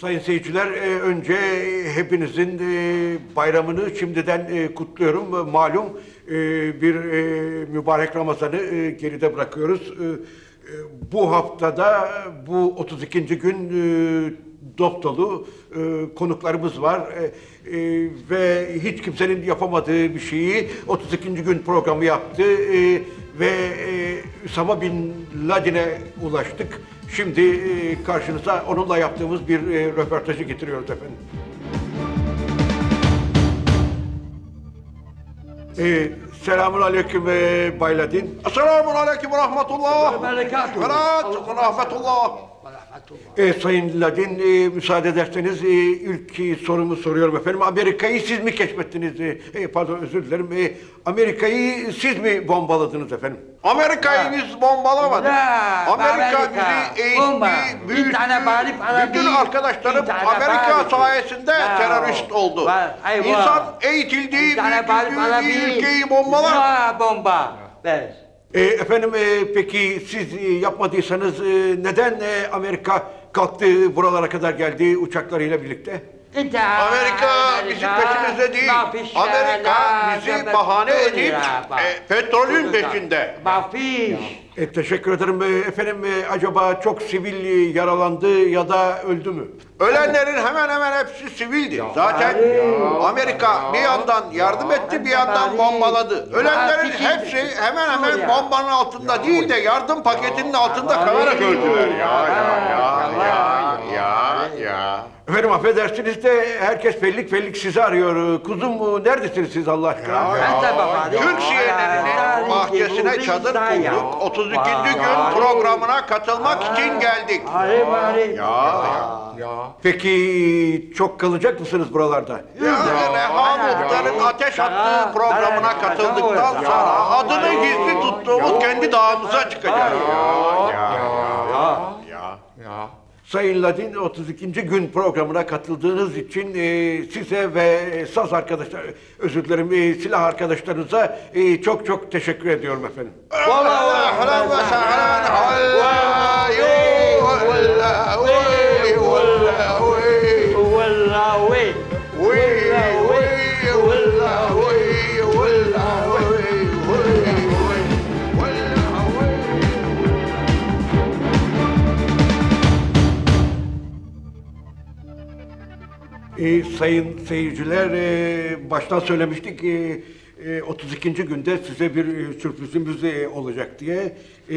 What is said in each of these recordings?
Sayın seyirciler, e, önce hepinizin e, bayramını şimdiden e, kutluyorum. E, Malum e, bir e, mübarek Ramazan'ı e, geride bırakıyoruz. E, e, Bu haftada bu 32. gün e, dop e, konuklarımız var. E, e, Ve hiç kimsenin yapamadığı bir şeyi 32. gün programı yaptı. Ve e, Üsama Bin Laden'e ulaştık. Şimdi e, karşınıza onunla yaptığımız bir e, röportajı getiriyoruz efendim. E, selamun aleyküm e, Bay Ladin. Selamun aleyküm ve rahmetullah. Berekatuhu. Evet, ve rahmetullah. E, Sayın Ladin, e, müsaade ederseniz e, ilk sorumu soruyorum efendim. Amerika'yı siz mi keşfettiniz? E, e, pardon özür dilerim. E, Amerika'yı siz mi bombaladınız efendim? Amerika'yı biz bombalamadık. La, Amerika, Amerika, bizi eğitti, bomba. büyüttü. Bir tane barip alabil- Bütün arkadaşlarım bir tane Amerika barip. sayesinde Ya, terörist oldu. var, ayva. İnsan eğitildi, Bir tane barip büyütüldü, bir ülkeyi bombalar. Ya bomba. Ver. E, efendim e, peki siz e, yapmadıysanız e, neden e, Amerika kalktı buralara kadar geldi uçaklarıyla birlikte? Amerika bizim peşimizde değil. Amerika bizi bahane edip e, petrolün peşinde. E, teşekkür ederim. E, efendim e, acaba çok sivil e, yaralandı ya da öldü mü? Ölenlerin hemen hemen hepsi sivildi. Zaten Amerika bir yandan yardım etti bir yandan bombaladı. Ölenlerin hepsi hemen hemen bombanın altında değil de yardım paketinin altında kalarak öldüler. Ya ya ya ya ya ya. Efendim affedersiniz de herkes fellik fellik sizi arıyor. Kuzum neredesiniz siz Allah aşkına? Ben de baba. Türk CNN'in bahçesine çadır kurduk. 32. gün programına katılmak için geldik. Arif Arif. Peki çok kalacak mısınız buralarda? Ya, Reha Muhtar'ın ateş attığı programına katıldıktan sonra adını gizli tuttuğumuz kendi dağımıza çıkacağız. Sayın Ladin 32. gün programına katıldığınız için e, size ve saz arkadaşlar, özür dilerim e, silah arkadaşlarınıza e, çok çok teşekkür ediyorum efendim. E, sayın seyirciler, e, baştan söylemiştik e, e, 32. günde size bir e, sürprizimiz e, olacak diye. E,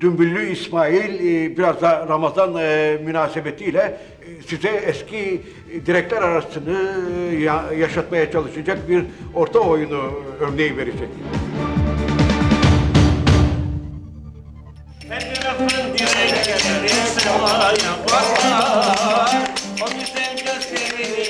Dümbüllü İsmail e, biraz da Ramazan e, münasebetiyle e, size eski e, direkler arasını e, ya- yaşatmaya çalışacak bir orta oyunu örneği verecek. Direkleri semaya bakar O güzel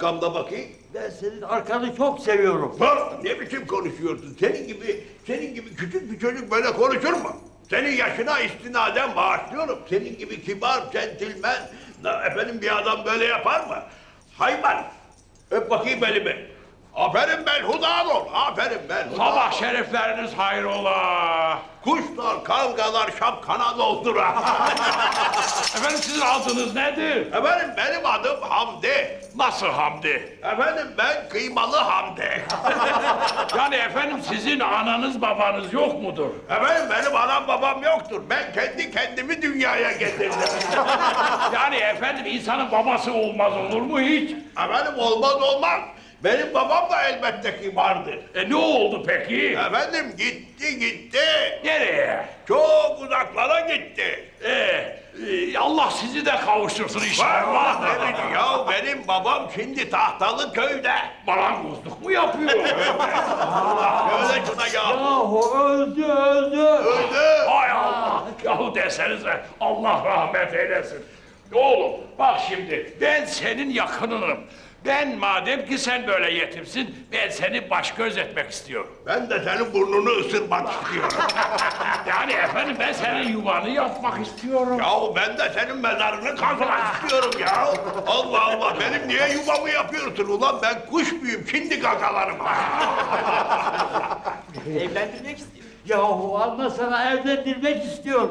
arkamda bakayım? Ben senin arkanı çok seviyorum. Bak ne biçim konuşuyorsun? Senin gibi senin gibi küçük bir çocuk böyle konuşur mu? Senin yaşına istinaden bağışlıyorum. Senin gibi kibar, centilmen, efendim bir adam böyle yapar mı? Hayvan! Öp bakayım elimi. Aferin ben hudar ol. Aferin ben hudar Sabah ol. şerefleriniz hayrola. Kuşlar, kavgalar şapkana doldura. Efendim sizin adınız nedir? efendim benim adım Hamdi. Nasıl Hamdi? Efendim ben kıymalı Hamdi. Yani efendim sizin ananız babanız yok mudur? Efendim benim anam babam yoktur. Ben kendi kendimi dünyaya getirdim. Yani efendim insanın babası olmaz olur mu hiç? Efendim olmaz olmaz. Benim babam da elbette kibardır. E ne oldu peki? Efendim gitti gitti. Nereye? Çok uzaklara gitti. E, e, Allah sizi de kavuştursun inşallah. ne bileyim ya benim babam şimdi tahtalı köyde. Marangozluk mu yapıyor? Allah şöyle şuna ya. Yahu öldü öldü. Öldü. Hay Allah. Yahu desenize Allah rahmet eylesin. Oğlum bak şimdi ben senin yakınınım. Ben madem ki sen böyle yetimsin ben seni baş göz etmek istiyorum. Ben de senin burnunu ısırmak istiyorum. Yani efendim ben senin yuvanı yapmak istiyorum. Yahu ben de senin mezarını kazmak istiyorum ya. Allah Allah benim niye yuvamı yapıyorsun ulan ben kuş muyum şimdi gagalarım. Evlendirmek istiyor. Yahu alma sana evlendirmek istiyor.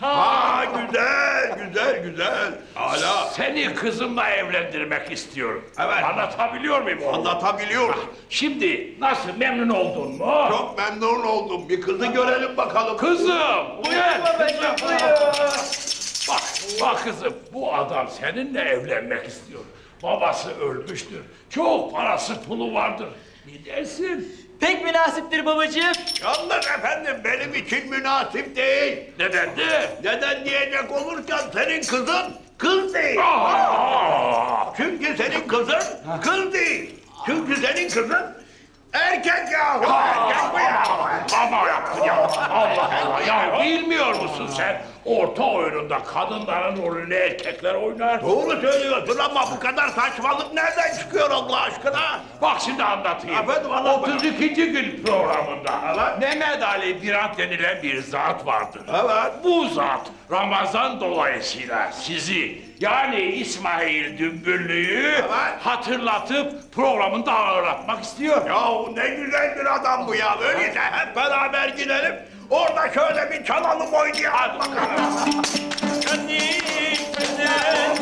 Ha güzel güzel güzel. Hala Seni kızımla evlendirmek istiyorum. Evet. Anlatabiliyor muyum oğlum? anlatabiliyorum. Şimdi nasıl memnun oldun mu? Çok memnun oldum. Bir kızı görelim bakalım. Kızım uyan kızım. Bak bak kızım bu adam seninle evlenmek istiyor. Babası ölmüştür. Çok parası pulu vardır. Ne dersin? Pek münasiptir babacığım. Yalnız efendim benim için münasip değil. Neden de? Neden diyecek olursan senin kızın kız değil. Aa! Çünkü senin kızın kız değil. Çünkü senin kızın erkek yahu. Erkek bu ya. Ama yaptın ya. Allah Allah. Ya bilmiyor musun sen? Orta oyununda kadınların rolünü erkekler oynar. Doğru söylüyorsun ama bu kadar saçmalık nereden çıkıyor Allah aşkına? Bak şimdi anlatayım. Efendim, anlat 32. gün programında Evet. Mehmet Ali Birant denilen bir zat vardır. Evet. Bu zat Ramazan dolayısıyla sizi yani İsmail Dümbüllü'yü Evet. hatırlatıp programında ağırlatmak istiyor. Yahu ne güzel bir adam bu ya. Öyleyse hep beraber gidelim. Orada şöyle bir çalalım oynayalım bakalım. Gönlümden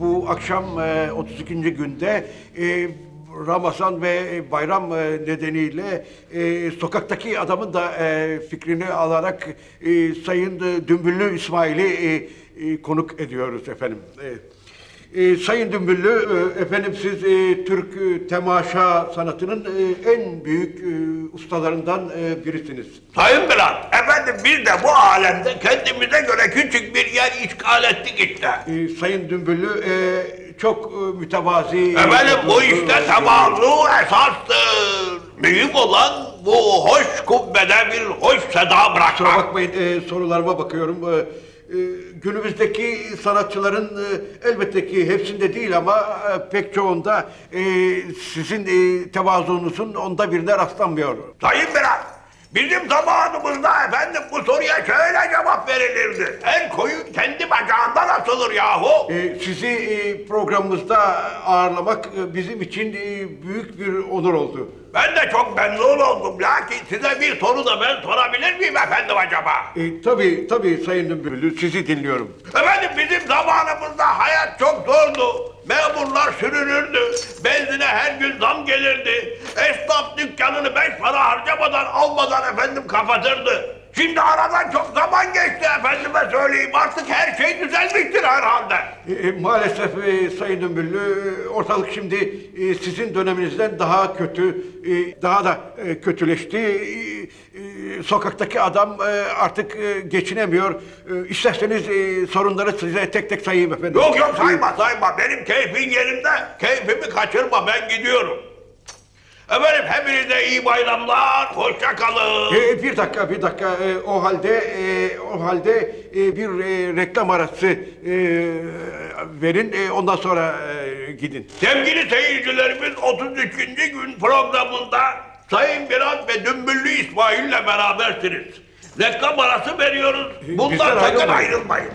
bu akşam e, 32. günde e, Ramazan ve bayram e, nedeniyle e, sokaktaki adamın da e, fikrini alarak e, Sayın Dümbüllü İsmail'i e, e, konuk ediyoruz efendim. E, e, Sayın Dümbüllü, e, efendim siz e, Türk e, temaşa sanatının e, en büyük e, ustalarından e, birisiniz. Sayın efendim biz de bu alemde kendimize göre küçük bir yer işgal ettik işte. E, Sayın Dümbüllü e, çok e, mütevazi... Efendim bu işte tevazu esastır. Mühim olan bu hoş kubbede bir hoş seda Kusura bırakmak. bakmayın e, sorularıma bakıyorum. E, e, günümüzdeki sanatçıların e, elbette ki hepsinde değil ama e, pek çoğunda e, sizin e, tevazunuzun onda birine rastlanmıyor. Sayın Bülent, bizim zamanımızda efendim bu soruya şöyle cevap verilirdi. Her koyun kendi bacağından asılır yahu. E, sizi e, programımızda ağırlamak e, bizim için e, büyük bir onur oldu. Ben de çok memnun oldum. Lakin size bir soru da ben sorabilir miyim efendim acaba? E, tabii tabii Sayın Dümbüllü sizi dinliyorum. Efendim bizim zamanımızda hayat çok zordu. Memurlar sürünürdü. Benzine her gün zam gelirdi. Esnaf dükkanını beş para harcamadan almadan efendim kapatırdı. Şimdi aradan çok zaman geçti efendime söyleyeyim. Artık her şey düzelmiştir herhalde. E, e, maalesef e, Sayın Dümbüllü e, ortalık şimdi e, sizin döneminizden daha kötü, e, daha da e, kötüleşti. E, e, sokaktaki adam e, artık e, geçinemiyor. E, isterseniz e, sorunları size tek tek sayayım efendim. Yok yok sayma sayma. Benim keyfim yerinde. Keyfimi kaçırma ben gidiyorum. Efendim hepinize iyi bayramlar. Hoşça kalın. E, bir dakika, bir dakika. E, o halde, e, o halde e, bir e, reklam arası e, verin. E, ondan sonra e, gidin. Sevgili seyircilerimiz 33. gün programında Sayın Birant ve Dümbüllü İsmail'le berabersiniz. Reklam arası veriyoruz. Bundan bizden sakın ayrılmayın. ayrılmayın.